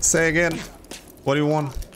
Say again. What do you want?